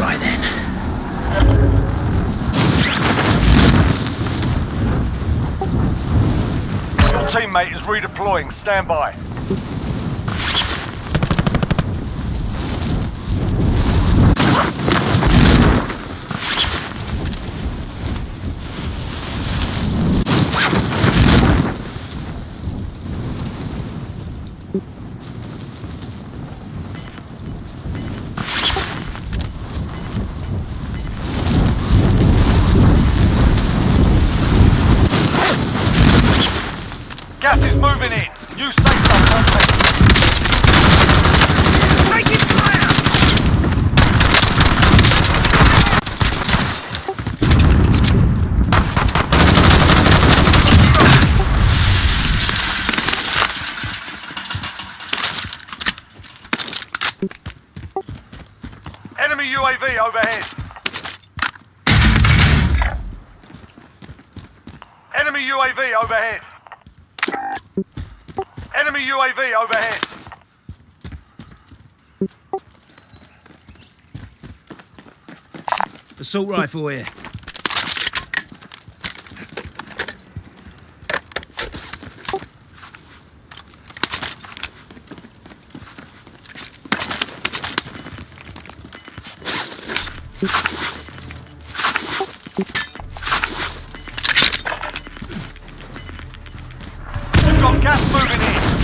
Right then. Your teammate is redeploying. Stand by. Gas is moving in. New safe zone located. Taking! Enemy UAV overhead. Enemy UAV overhead. Enemy UAV overhead. Assault rifle here. We've got gas moving in.